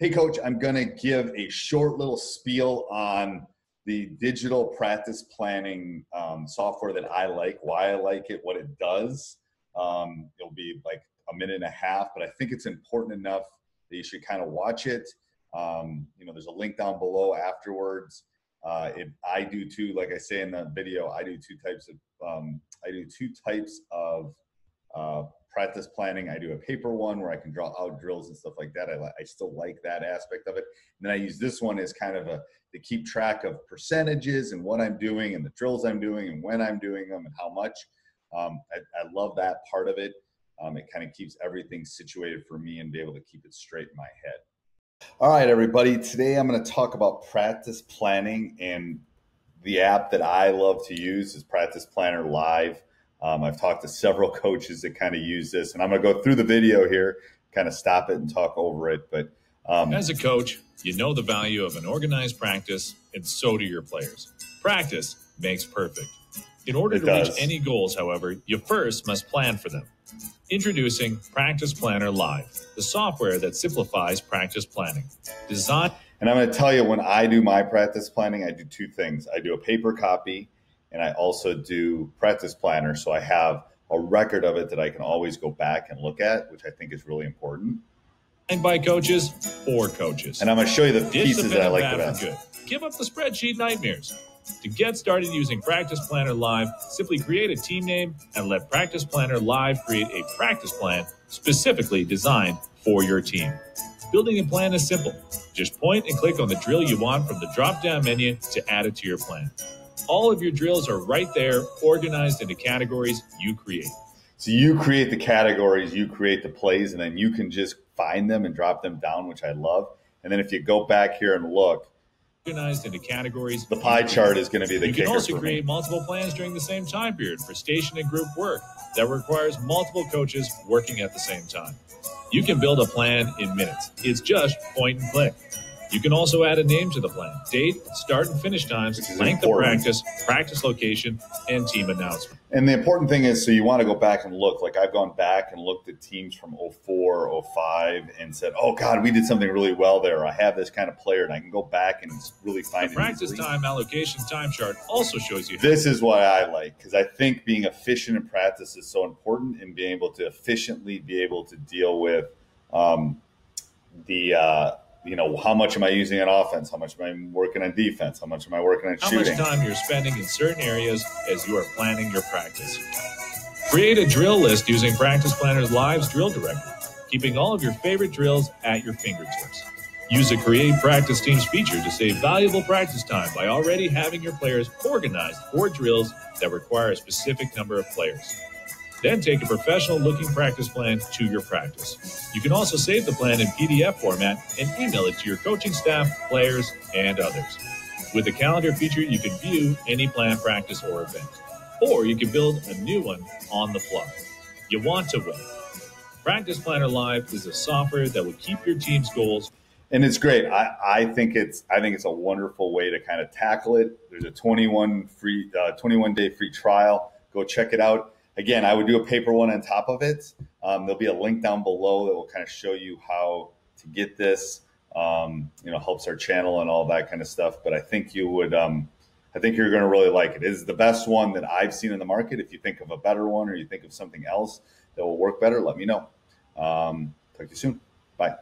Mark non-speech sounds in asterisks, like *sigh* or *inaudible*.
Hey, coach, I'm going to give a short little spiel on the digital practice planning um, software that I like, why I like it, what it does. Um, it'll be like a minute and a half, but I think it's important enough that you should kind of watch it. Um, you know, there's a link down below afterwards. Uh, it, I do too, like I say in the video, I do two types of um, I do two types of uh, practice planning. I do a paper one where I can draw out drills and stuff like that. I, I still like that aspect of it. And then I use this one as kind of a to keep track of percentages and what I'm doing and the drills I'm doing and when I'm doing them and how much. Um, I, I, love that part of it. Um, it kind of keeps everything situated for me and be able to keep it straight in my head. All right, everybody. Today I'm going to talk about practice planning, and the app that I love to use is Practice Planner Live. Um, I've talked to several *laughs* coaches that kind of use this, and I'm going to go through the video here, kind of stop it and talk over it. But um, as a coach, you know the value of an organized practice, and so do your players. Practice makes perfect. In order it to does. reach any goals, however, you first must plan for them. Introducing Practice Planner Live, the software that simplifies practice planning. Design. And I'm going to tell you when I do my practice planning, I do two things. I do a paper copy and I also do practice planner. So I have a record of it that I can always go back and look at, which I think is really important. And by coaches, for coaches. And I'm going to show you the pieces that I like the best. Good. Give up the spreadsheet nightmares. To get started using Practice Planner Live, simply create a team name and let Practice Planner Live create a practice plan specifically designed for your team. Building a plan is simple. Just point and click on the drill you want from the drop down menu to add it to your plan. All of your drills are right there, organized into categories you create. So you create the categories, you create the plays, and then you can just find them and drop them down, which I love. And then if you go back here and look, organized into categories. The pie chart is going to be the You can also create multiple plans during the same time period for station and group work that requires multiple coaches working at the same time. You can build a plan in minutes. It's just point and click. You can also add a name to the plan, date, start and finish times, length important. of practice, practice location, and team announcement. And the important thing is, so you want to go back and look. Like I've gone back and looked at teams from 04, 05 and said, oh God, we did something really well there. I have this kind of player and I can go back and really find the practice time allocation time chart also shows you. This is what I like because I think being efficient in practice is so important and being able to efficiently be able to deal with um, the, uh, you know, how much am I using on offense? How much am I working on defense? How much am I working on how shooting? How much time you're spending in certain areas as you are planning your practice. Create a drill list using Practice Planner's Live's drill directory, keeping all of your favorite drills at your fingertips. Use the Create Practice Teams feature to save valuable practice time by already having your players organized for drills that require a specific number of players. Then take a professional looking practice plan to your practice. You can also save the plan in PDF format and email it to your coaching staff, players, and others. With the calendar feature, you can view any planned practice or event, or you can build a new one on the fly. You want to win. Practice Planner Live is a software that will keep your team's goals. And it's great. I, I think it's I think it's a wonderful way to kind of tackle it. There's a 21 free uh, 21 day free trial. Go check it out again, I would do a paper one on top of it. Um, there'll be a link down below that will kind of show you how to get this. Um, you know, helps our channel and all that kind of stuff. But I think you would, um, I think you're going to really like it. It is the best one that I've seen in the market. If you think of a better one or you think of something else that will work better, let me know. Um, talk to you soon. Bye.